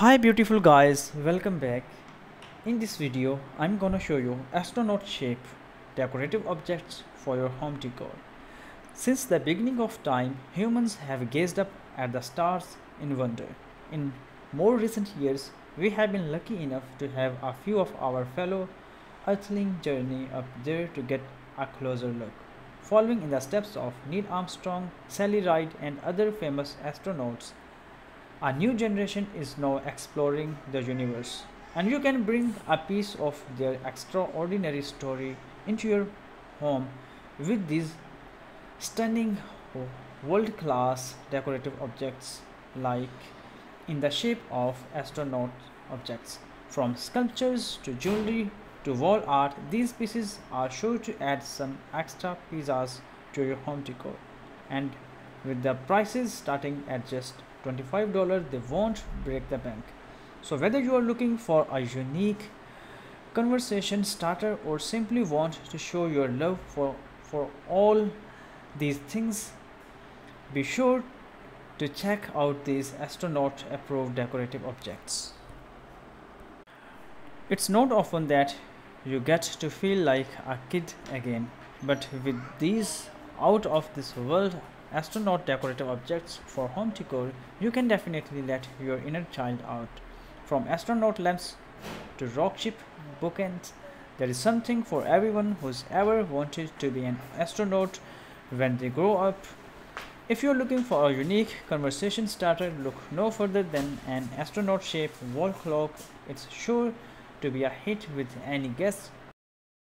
Hi beautiful guys, welcome back. In this video, I'm gonna show you astronaut shape decorative objects for your home decor. Since the beginning of time, humans have gazed up at the stars in wonder. In more recent years, we have been lucky enough to have a few of our fellow Earthling journey up there to get a closer look. Following in the steps of Neil Armstrong, Sally Ride, and other famous astronauts, a new generation is now exploring the universe, and you can bring a piece of their extraordinary story into your home with these stunning world class decorative objects like in the shape of astronaut objects. From sculptures to jewelry to wall art, these pieces are sure to add some extra pizzas to your home decor. And with the prices starting at just $25 they won't break the bank. So whether you are looking for a unique conversation starter or simply want to show your love for for all these things be sure to check out these astronaut approved decorative objects. It's not often that you get to feel like a kid again but with these out of this world astronaut decorative objects for home decor, you can definitely let your inner child out. From astronaut lamps to rockship bookends, there is something for everyone who's ever wanted to be an astronaut when they grow up. If you're looking for a unique conversation starter, look no further than an astronaut shaped wall clock. It's sure to be a hit with any guests